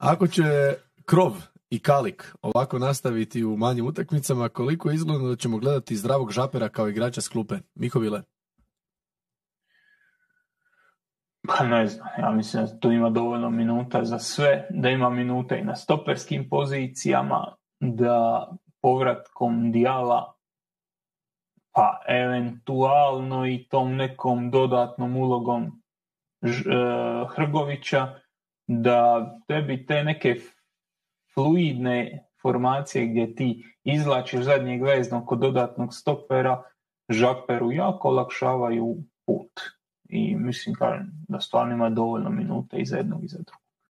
Ako će Krov i Kalik ovako nastaviti u manjim utakmicama, koliko je izgledno da ćemo gledati zdravog žapera kao igrača s klupe? Mihovile? Pa ne znam, ja mislim da tu ima dovoljno minuta za sve, da ima minuta i na stoperskim pozicijama, da povratkom dijala pa eventualno i tom nekom dodatnom ulogom e, Hrgovića da tebi te neke fluidne formacije gdje ti izlačiš zadnjeg veznog kod dodatnog stopera Žaperu jako olakšavaju put. I mislim kažem, da stvarno ima dovoljno minuta i za jednog i za drugog.